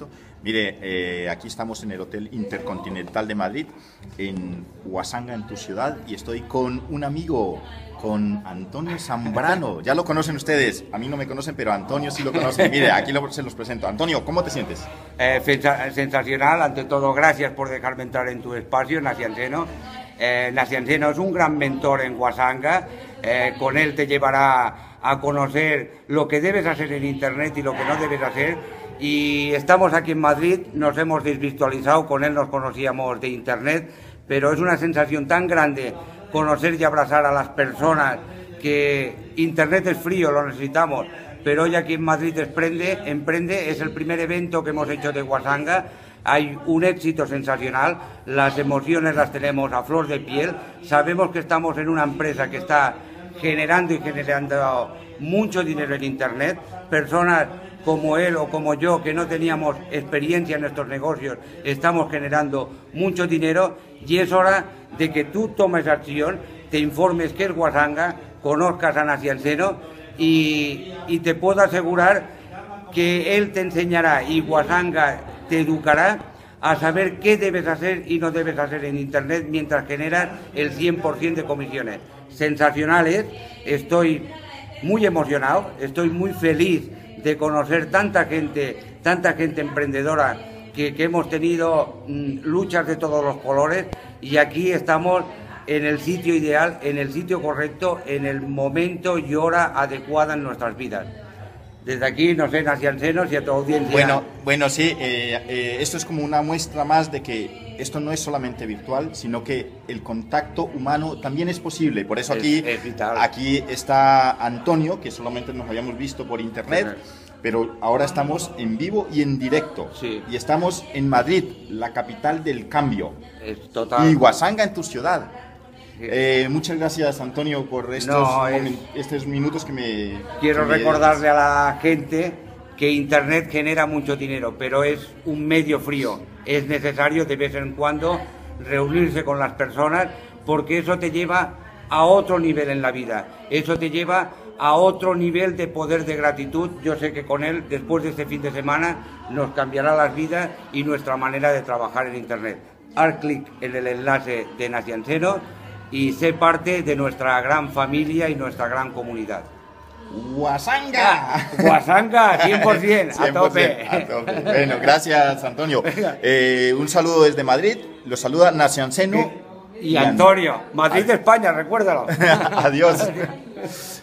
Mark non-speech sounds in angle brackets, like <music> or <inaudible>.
momento. Mire, eh, aquí estamos en el Hotel Intercontinental de Madrid, en Huasanga, en tu ciudad, y estoy con un amigo, con Antonio Zambrano. <laughs> Ya lo conocen ustedes, a mí no me conocen, pero a Antonio sí lo conocen. Mire, aquí se los presento. Antonio, ¿cómo te sientes? Eh, sensacional, ante todo, gracias por dejarme entrar en tu espacio, Nacianceno. Eh, Nacianceno es un gran mentor en Huasanga, eh, con él te llevará a conocer lo que debes hacer en Internet y lo que no debes hacer. Y estamos aquí en Madrid, nos hemos desvirtualizado, con él nos conocíamos de Internet, pero es una sensación tan grande conocer y abrazar a las personas que Internet es frío, lo necesitamos, pero hoy aquí en Madrid emprende, emprende es el primer evento que hemos hecho de Guasanga, hay un éxito sensacional, las emociones las tenemos a flor de piel, sabemos que estamos en una empresa que está generando y generando mucho dinero en Internet, personas como él o como yo que no teníamos experiencia en estos negocios, estamos generando mucho dinero y es hora de que tú tomes acción, te informes qué es Guasanga, conozcas a Nacianceno y, y te puedo asegurar que él te enseñará y Guasanga te educará a saber qué debes hacer y no debes hacer en Internet mientras generas el 100% de comisiones. Sensacionales, estoy muy emocionado, estoy muy feliz de conocer tanta gente, tanta gente emprendedora que, hemos tenido mm, luchas de todos los colores y aquí estamos en el sitio ideal, en el sitio correcto, en el momento y hora adecuada en nuestras vidas. Desde aquí, no sé, Senos y a tu audiencia. Bueno, bueno sí, eh, eh, esto es como una muestra más de que esto no es solamente virtual, sino que el contacto humano también es posible. Por eso aquí, aquí está Antonio, que solamente nos habíamos visto por internet. Pero ahora estamos en vivo y en directo. Sí. Y estamos en Madrid, la capital del cambio. Es total. Y Guasanga en tu ciudad. Eh, muchas gracias, Antonio, por estos, estos minutos que me... Quiero recordarle a la gente que Internet genera mucho dinero, pero es un medio frío. Es necesario de vez en cuando reunirse con las personas porque eso te lleva a otro nivel en la vida. Eso te lleva a otro nivel de poder de gratitud. Yo sé que con él, después de este fin de semana, nos cambiará las vidas y nuestra manera de trabajar en Internet. Haz clic en el enlace de Nacianceno y sé parte de nuestra gran familia y nuestra gran comunidad. ¡Guasanga! ¡Guasanga! <laughs> 100%, a, tope. Bueno, gracias, Antonio. Eh, un saludo desde Madrid. Los saluda Nacianceno. Y, y Antonio. Madrid, España, recuérdalo. <laughs> Adiós. <laughs>